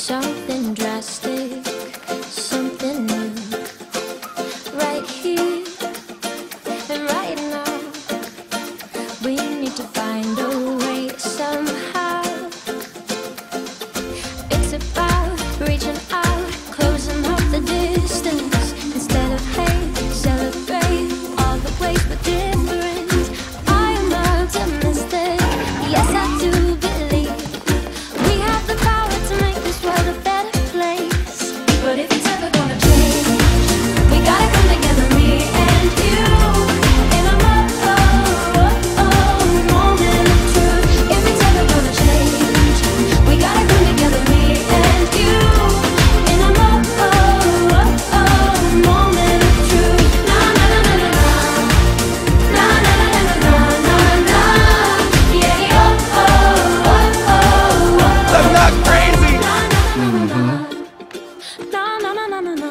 Something drastic, something new. Right here and right now, we need to find a way. Some na na na